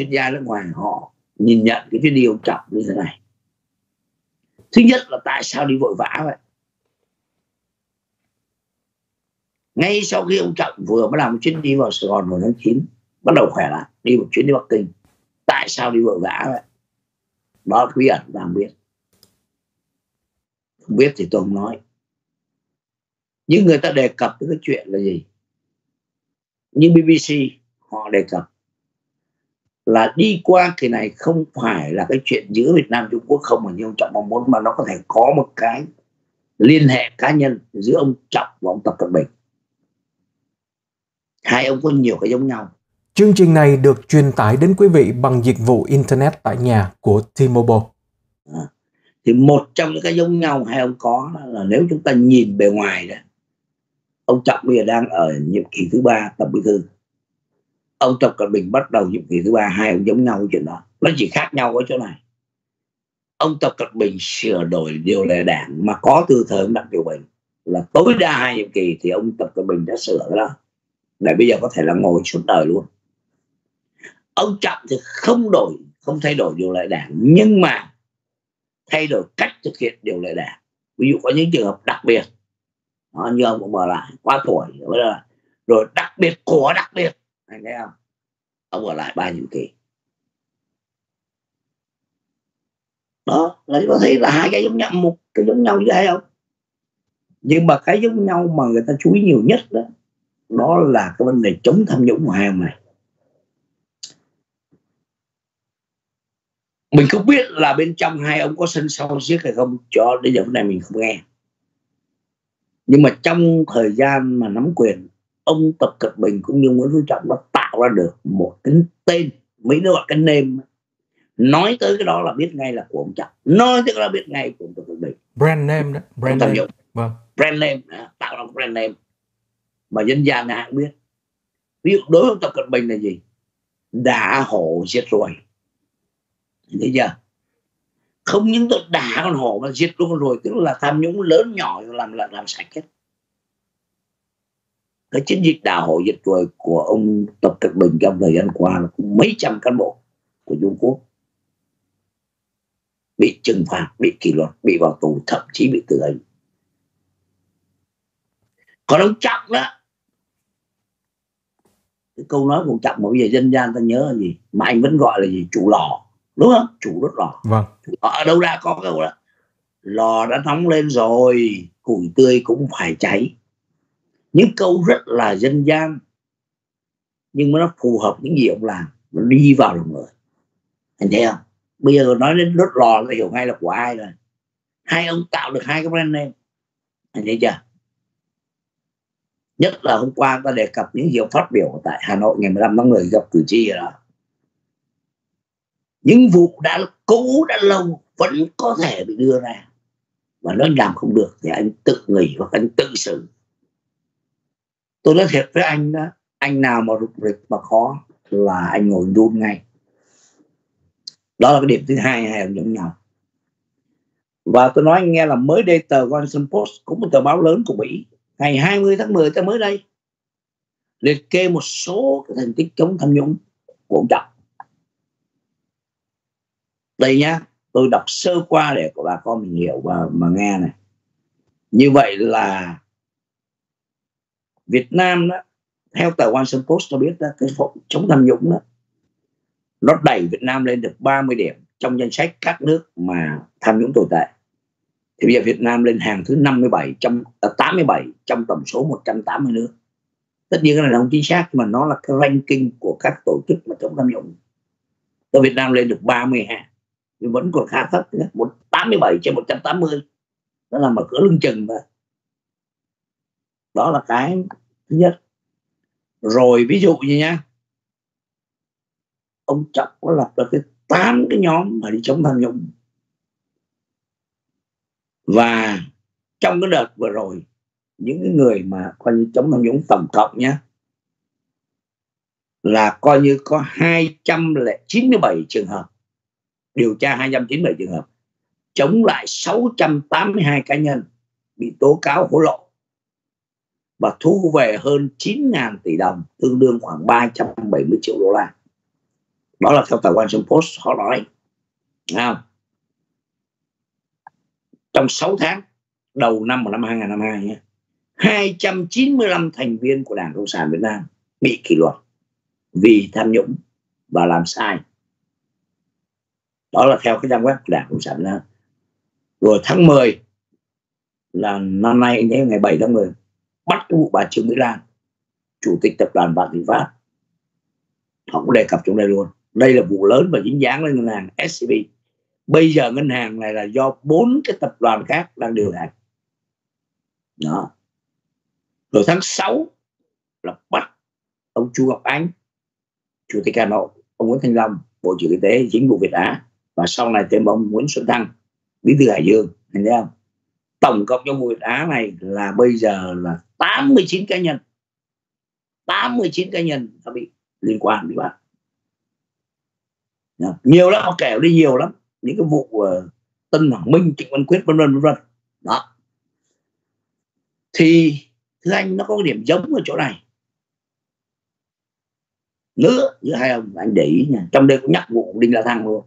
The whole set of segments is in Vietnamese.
chuyên gia nước ngoài họ nhìn nhận cái chuyến đi ông trọng như thế này. Thứ nhất là tại sao đi vội vã vậy? Ngay sau khi ông trọng vừa mới làm một chuyến đi vào sài gòn vào tháng 9 bắt đầu khỏe lại, đi một chuyến đi bắc kinh. Tại sao đi vội vã vậy? Đó là bí ẩn đang biết. Không biết thì tôi không nói. Nhưng người ta đề cập tới cái chuyện là gì? Như BBC họ đề cập là đi qua kỳ này không phải là cái chuyện giữa Việt Nam Trung Quốc không mà như ông Trọng mong muốn mà nó có thể có một cái liên hệ cá nhân giữa ông Trọng và ông Tập Cận Bình. Hai ông có nhiều cái giống nhau. Chương trình này được truyền tải đến quý vị bằng dịch vụ Internet tại nhà của T-Mobile. À, thì một trong những cái giống nhau hai ông có là nếu chúng ta nhìn bề ngoài đó ông Trọng bây giờ đang ở nhiệm kỳ thứ ba tổng bí thư ông Tập Cận Bình bắt đầu nhiệm kỳ thứ ba hai ông giống nhau cái chuyện đó. Nó chỉ khác nhau ở chỗ này. Ông Tập Cận Bình sửa đổi điều lệ đảng mà có từ thời ông Đặng Tiểu Bình. Là tối đa hai nhiệm kỳ thì ông Tập Cận Bình đã sửa cái đó. Để bây giờ có thể là ngồi suốt đời luôn. Ông Trọng thì không đổi không thay đổi điều lệ đảng nhưng mà thay đổi cách thực hiện điều lệ đảng. Ví dụ có những trường hợp đặc biệt. Đó, như ông cũng mở lại quá tuổi. Rồi đặc biệt của đặc biệt anh thấy không? Ông ở lại ba nhiệm kỳ. Đó, là ta thấy là hai cái giống nhau, một cái giống nhau như thế không? Nhưng mà cái giống nhau mà người ta chú ý nhiều nhất đó đó là cái vấn đề chống tham nhũng của hai ông này mình không biết là bên trong hai ông có sinh sau giết hay không, cho đến giờ phút này mình không nghe. Nhưng mà trong thời gian mà nắm quyền ông tập cận bình cũng như nguyễn phú trọng đã tạo ra được một cái tên mấy đứa gọi cái name nói tới cái đó là biết ngay là của ông trọng. Nói tới cái đó biết ngay của ông tập cận bình. Brand name đó brand name. Vâng. Brand name tạo ra một brand name. Mà dân gian ai cũng biết. Ví dụ đối với ông tập cận bình là gì? Đã hổ giết rồi thấy chưa? Không những tôi đá con hổ mà giết luôn rồi tức là tham nhũng lớn nhỏ làm là làm sạch hết cái chiến dịch đào hổ diệt ruồi của ông tập cận bình trong thời gian qua là cũng mấy trăm cán bộ của trung quốc bị trừng phạt bị kỷ luật bị vào tù thậm chí bị tử hình. Còn ông trọng đó cái câu nói của trọng mà bây giờ dân gian ta nhớ là gì? Mà anh vẫn gọi là gì? Chủ lò đúng không? Chủ đốt lò. Vâng. Ở đâu ra có câu đó lò đã nóng lên rồi củi tươi cũng phải cháy những câu rất là dân gian, nhưng mà nó phù hợp những gì ông làm, nó đi vào lòng người. Anh thấy không? Bây giờ nói đến đốt lò là hiểu ngay là của ai rồi. Hai ông tạo được hai cái brand name. Anh thấy chưa? Nhất là hôm qua ta đề cập những gì ông phát biểu tại Hà Nội ngày 15 tháng 10 gặp cử tri rồi đó. Những vụ đã cũ, đã lâu, vẫn có thể bị đưa ra. Và nó làm không được thì anh tự nghỉ hoặc anh tự xử tôi nói thiệt với anh đó, anh nào mà rụt rịch mà khó là anh ngồi đun ngay. Đó là cái điểm thứ hai hai ông giống nhau và tôi nói anh nghe là mới đây tờ Washington Post, cũng một tờ báo lớn của Mỹ, ngày 20 tháng 10 tới mới đây, liệt kê một số cái thành tích chống tham nhũng của ông Trọng đây nhá, tôi đọc sơ qua để của bà con mình hiểu và mà nghe này. Như vậy là Việt Nam đó theo tờ Washington Post cho biết đó cái phòng chống tham nhũng đó nó đẩy Việt Nam lên được 30 điểm trong danh sách các nước mà tham nhũng tồi tệ. Thì bây giờ Việt Nam lên hàng thứ 57 trong à, 87 trong tổng số 180 nước. Tất nhiên cái này là không chính xác mà nó là cái ranking của các tổ chức mà chống tham nhũng. Ở Việt Nam lên được 30 hàng nhưng vẫn còn khá thấp một 87 trên 180 đó là mở cửa lưng chừng mà. Đó là cái nhất. Rồi, ví dụ như nhá. Ông trọng có lập được cái tám cái nhóm mà đi chống tham nhũng. Và trong cái đợt vừa rồi, những cái người mà coi như chống tham nhũng tổng cộng nhá, là coi như có 297 trường hợp, điều tra 297 trường hợp, chống lại 682 cá nhân bị tố cáo hối lộ và thu về hơn 9.000 tỷ đồng tương đương khoảng 370 triệu đô la. Đó là theo tờ Washington Post họ nói. Không? trong 6 tháng đầu năm của năm 2022 nhé, 295 thành viên của Đảng Cộng sản Việt Nam bị kỷ luật vì tham nhũng và làm sai. Đó là theo cái trang web của Đảng Cộng sản Việt Nam. Rồi tháng 10 là năm nay nhé ngày 7 tháng 10 bắt cái vụ bà Trương Mỹ Lan, chủ tịch tập đoàn Vạn Thịnh Phát họ cũng đề cập trong đây luôn. Đây là vụ lớn và dính dáng lên ngân hàng SCB bây giờ ngân hàng này là do bốn cái tập đoàn khác đang điều hành. Đó. Rồi tháng 6 là bắt ông Chu Ngọc Anh chủ tịch Hà Nội, ông Nguyễn Thanh Long, bộ trưởng y tế, chính phủ Việt Á. Và sau này thêm ông Nguyễn Xuân Thăng, bí thư Hải Dương. Thấy không? Tổng cộng trong vụ đá Á này là bây giờ là 89 cá nhân. 89 cá nhân đã bị liên quan bị bắt nhiều lắm họ kể đi nhiều lắm. Những cái vụ uh, Tân Hoàng Minh Trịnh Văn Quyết vân vân vân vân. Đó. Thì thưa anh nó có cái điểm giống ở chỗ này. Nữa giữa hai ông anh để ý nha. Trong đây cũng nhắc vụ đinh la thăng luôn.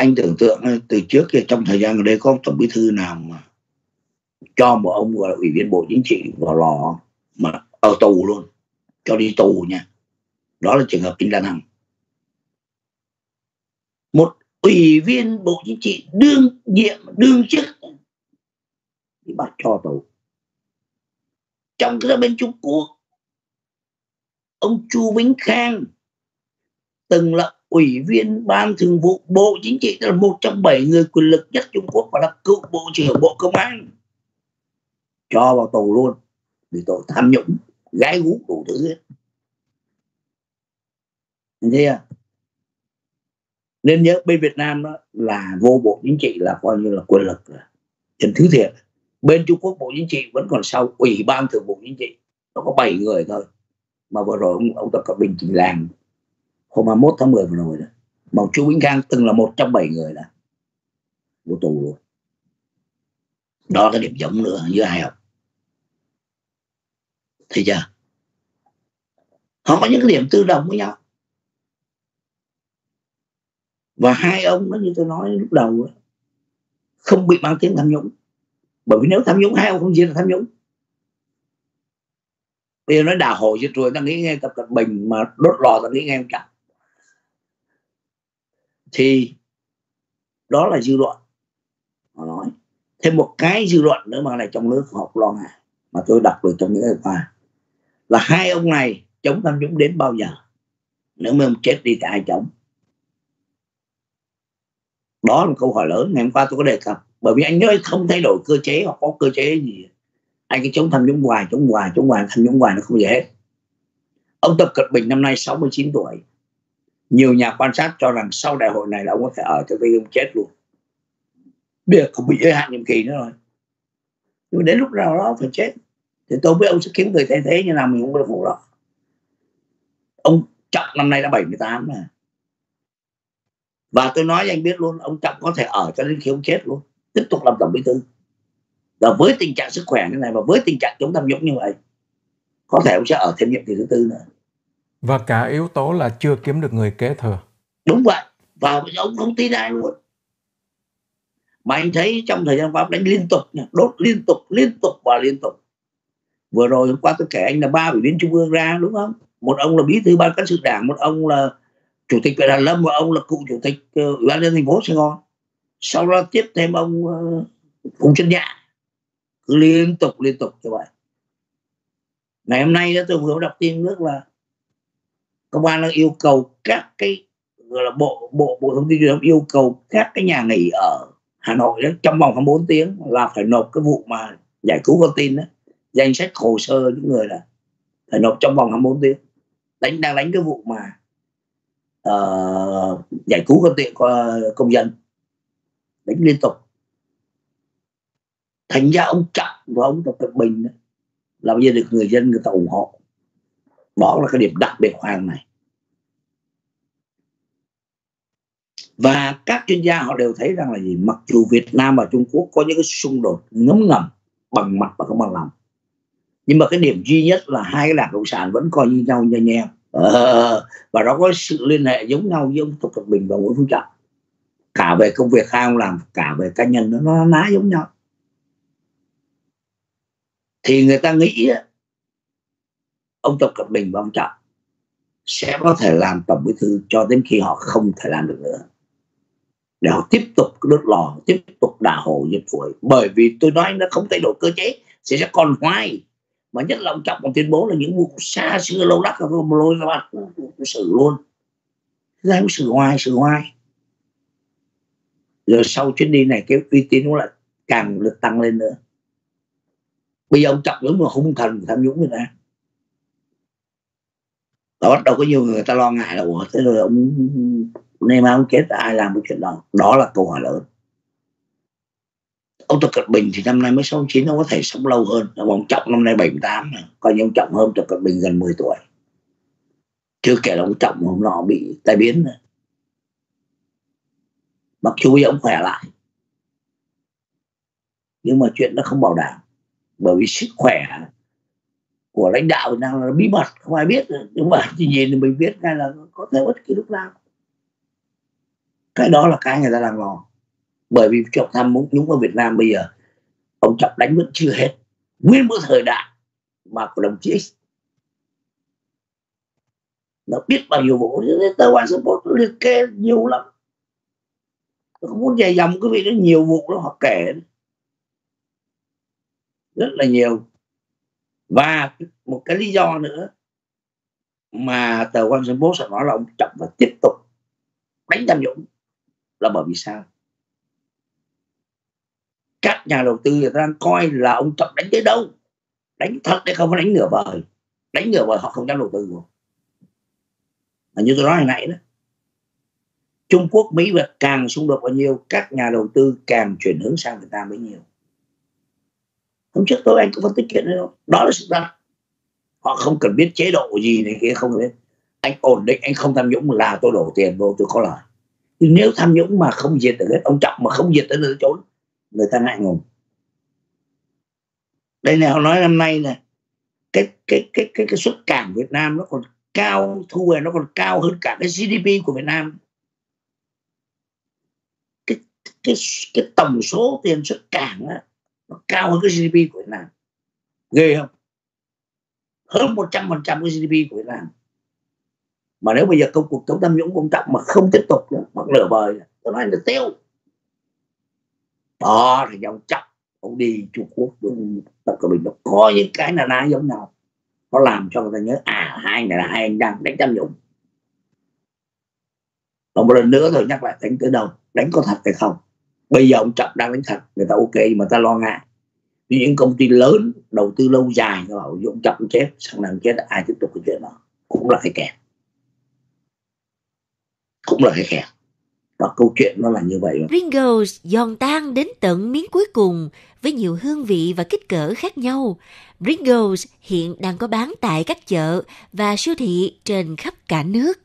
Anh tưởng tượng ờ, từ trước kia trong thời gian ở đây có tổng bí thư nào mà cho một ông gọi là ủy viên bộ chính trị vào lò mà ở tù luôn, cho đi tù nha. Đó là trường hợp đinh đan hằng. Một ủy viên bộ chính trị đương nhiệm, đương chức thì bắt cho tù. Trong cái bên Trung Quốc, ông Chu Vĩnh Khang từng là ủy viên ban thường vụ bộ chính trị là một trong bảy người quyền lực nhất Trung Quốc và là cựu bộ trưởng bộ công an cho vào tù luôn vì tội tham nhũng gái gú đủ thứ hết. Thế à nên nhớ bên Việt Nam đó là vô bộ chính trị là coi như là quyền lực trên thứ thiệt. Bên Trung Quốc bộ chính trị vẫn còn sau ủy ban thường vụ chính trị nó có 7 người thôi. Mà vừa rồi ông, ông Tập Cận Bình chỉ làm hôm 21 tháng 10 vừa rồi đó. Mà chú Vĩnh Khang từng là một trong bảy người là, vô tù luôn. Đó là điểm giống nữa giữa hai học thấy chưa? Họ có những cái điểm tương đồng với nhau. Và hai ông đó như tôi nói lúc đầu không bị mang tiếng tham nhũng. Bởi vì nếu tham nhũng hai ông không gì là tham nhũng. Bây giờ nói đào hồ cho rồi ta nghĩ nghe tập cận bình mà đốt lò ta nghĩ nghe ông chẳng thì đó là dư luận. Họ nói, thêm một cái dư luận nữa mà này trong nước họ lo ngại, mà tôi đọc được trong những ngày qua, là hai ông này chống tham nhũng đến bao giờ? Nếu mà ông chết đi thì ai chống? Đó là câu hỏi lớn, ngày hôm qua tôi có đề cập, bởi vì anh nói không thay đổi cơ chế hoặc có cơ chế gì, anh cứ chống tham nhũng hoài, chống hoài chống hoài, tham nhũng hoài nó không dễ. Hết ông tập cận bình năm nay 69 tuổi nhiều nhà quan sát cho rằng sau đại hội này là ông có thể ở cho tới ông chết luôn. Việc không bị giới hạn nhiệm kỳ nữa rồi. Nhưng mà đến lúc nào đó phải chết. Thì tôi với ông sẽ kiếm người thay thế như nào mình cũng được phụ đó. Ông trọng năm nay đã 78 rồi. Và tôi nói anh biết luôn, ông trọng có thể ở cho đến khi ông chết luôn. Tiếp tục làm tổng bí thư. Và với tình trạng sức khỏe như này, và với tình trạng chống tham nhũng như vậy, có thể ông sẽ ở thêm nhiệm kỳ thứ tư nữa và cả yếu tố là chưa kiếm được người kế thừa. Đúng vậy. Và ông không tin ai luôn. Mà anh thấy trong thời gian qua đánh liên tục đốt liên tục liên tục và liên tục. Vừa rồi hôm qua tôi kể anh là ba ủy viên trung ương ra đúng không? Một ông là bí thư ban cán sự đảng một ông là chủ tịch huyện Hà lâm và ông là cựu chủ tịch ờ, ủy ban nhân thành phố sài gòn. Sau đó tiếp thêm ông uh, phùng nhạ. Cứ liên tục liên tục như vậy. Ngày hôm nay đó tôi vừa đọc tin nước là công an đang yêu cầu các cái gọi là bộ bộ bộ thông tin truyền thông yêu cầu các cái nhà nghỉ ở Hà Nội đó trong vòng 24 tiếng là phải nộp cái vụ mà giải cứu con tin đó. Danh sách hồ sơ những người là phải nộp trong vòng 24 tiếng. Đánh đang đánh cái vụ mà uh, giải cứu con tiện ờ, công dân. Đánh liên tục. Thành ra ông trọng và ông tập cận bình đó, là bây giờ được người dân người ta ủng hộ đó là cái điểm đặc biệt hoàng này. Và các chuyên gia họ đều thấy rằng là gì? Mặc dù Việt Nam và Trung Quốc có những cái xung đột ngấm ngầm bằng mặt và không bằng lòng nhưng mà cái điểm duy nhất là hai cái đảng cộng sản vẫn coi như nhau như nhau ờ, và nó có sự liên hệ giống nhau với ông Tập Cận Bình và Nguyễn Phú Trọng. Cả về công việc hai ông làm cả về cá nhân nó nó ná giống nhau. Thì người ta nghĩ ông Tập Cận Bình và ông Trọng sẽ có thể làm tổng bí thư cho đến khi họ không thể làm được nữa. Để họ tiếp tục đốt lò, tiếp tục đà hồ nhiệt phổi. Bởi vì tôi nói nó không thay đổi cơ chế, sẽ sẽ còn hoài. Mà nhất là ông trọng còn tuyên bố là những vụ xa xưa lâu lắc rồi lôi ra mặt xử luôn. Ra xử hoài xử hoài. Rồi sau chuyến đi này, cái uy tín cũng lại càng được tăng lên nữa. Bây giờ ông trọng giống là hung thần, tham nhũng người ta và bắt đầu có nhiều người ta lo ngại là, ủa, thế rồi ông nay mai ông chết, ai làm cái chuyện đó? Đó là câu hỏi lớn. Ông tập cận bình thì năm nay mới 69 ông có thể sống lâu hơn. Ông trọng năm nay 78 coi như ông trọng hơn tập cận bình gần 10 tuổi. Chưa kể là ông trọng hôm nọ bị tai biến nữa. Mặc dù ông khỏe lại, nhưng mà chuyện nó không bảo đảm. Bởi vì sức khỏe của lãnh đạo Việt Nam là bí mật, không ai biết. Nhưng mà chỉ nhìn thì mình biết ngay là có thể bất kỳ lúc nào. Cái đó là cái người ta đang lo. Bởi vì trọng tham muốn nhúng vào Việt Nam bây giờ, ông trọng đánh vẫn chưa hết. Nguyên một thời đại mà của đồng chí X. Nó biết bao nhiêu vụ tờ quan support liệt kê nhiều lắm. Tôi không muốn dài dòng cái vị nó nhiều vụ đó họ kể. Rất là nhiều và một cái lý do nữa mà tờ Washington Post nói là ông Trọng và tiếp tục đánh tham nhũng là bởi vì sao? Các nhà đầu tư người ta đang coi là ông Trọng đánh tới đâu? Đánh thật hay không có đánh nửa vời? Đánh nửa vời họ không dám đầu tư luôn như tôi nói hồi nãy đó, Trung Quốc, Mỹ và càng xung đột bao nhiêu, các nhà đầu tư càng chuyển hướng sang Việt Nam bấy nhiêu hôm trước tôi anh cũng phân tích chuyện đó đó là sự thật. Họ không cần biết chế độ gì này kia không biết. Anh ổn định anh không tham nhũng là tôi đổ tiền vô tôi có lời. Nhưng nếu tham nhũng mà không diệt được hết ông trọng mà không diệt tới nơi trốn người ta ngại ngùng. Đây này họ nói năm nay này cái cái cái cái cái xuất cảng Việt Nam nó còn cao thu về nó còn cao hơn cả cái GDP của Việt Nam. Cái cái cái tổng số tiền xuất cảng á, nó cao hơn cái GDP của Việt Nam. Ghê không? Hơn 100 phần trăm cái GDP của Việt Nam. Mà nếu bây giờ công cuộc chống tham nhũng công trọng mà không tiếp tục nữa hoặc nửa vời tôi nói là tiêu. Đó thì ông trọng ông đi Trung Quốc tập cận bình nó có những cái là na giống nhau. Nó làm cho người ta nhớ à hai này là hai anh đang đánh tham nhũng. Và một lần nữa rồi nhắc lại đánh tới đâu? Đánh có thật hay không bây giờ ông trọng đang đánh thật, người ta ok mà ta lo ngại. Những công ty lớn đầu tư lâu dài nó bảo dụng trọng chết sang năm chết, ai tiếp tục cái chuyện đó? Cũng là cái kẹt. Cũng là cái kẹt. Và câu chuyện nó là như vậy. Pringles giòn tan đến tận miếng cuối cùng, với nhiều hương vị và kích cỡ khác nhau. Pringles hiện đang có bán tại các chợ và siêu thị trên khắp cả nước.